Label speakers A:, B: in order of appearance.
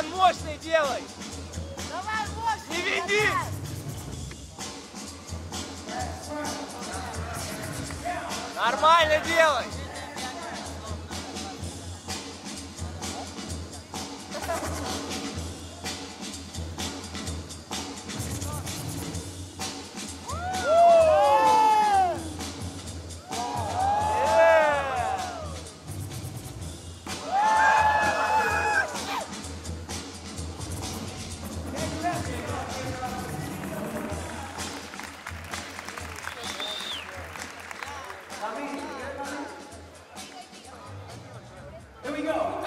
A: Ян, мощный делай!
B: Давай мощь!
A: Не веди! Нормально делай! go.